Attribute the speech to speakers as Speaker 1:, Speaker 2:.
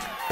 Speaker 1: you.